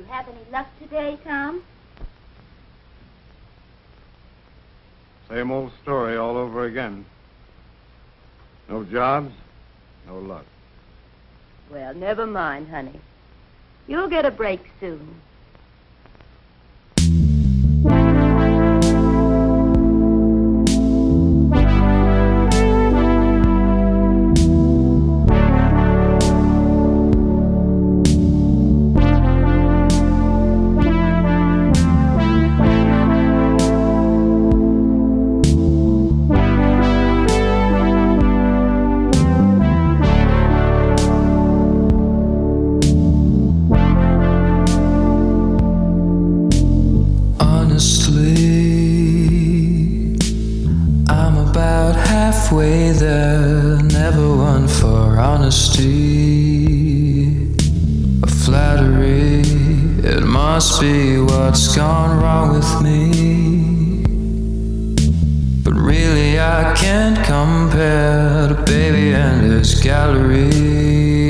you have any luck today, Tom? Same old story all over again. No jobs, no luck. Well, never mind, honey. You'll get a break soon. Honestly, I'm about halfway there. Never one for honesty A flattery. It must be what's gone wrong with me. But really, I can't compare to baby and his gallery.